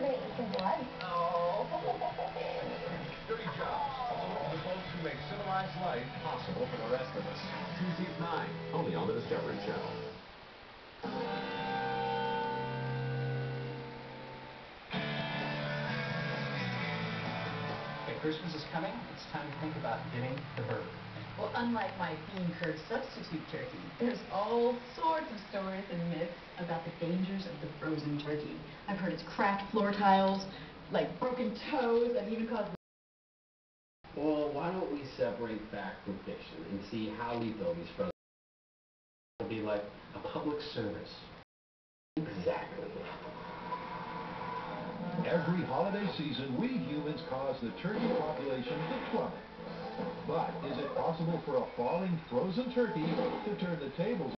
blood. Oh. Dirty Jobs. The folks who make civilized life possible for the rest of us. Tuesday at 9, only on The Discovery Channel. Okay, Christmas is coming. It's time to think about getting the bird. Well, unlike my bean curd substitute turkey, there's all sorts of stories and myths about the dangers of the frozen turkey. I've heard it's cracked floor tiles, like broken toes, and even caused Well, why don't we separate fact from fiction and see how we lethal these frozen will be like a public service. Exactly. Every holiday season, we humans cause the turkey population to plummet. But is it possible for a falling frozen turkey to turn the tables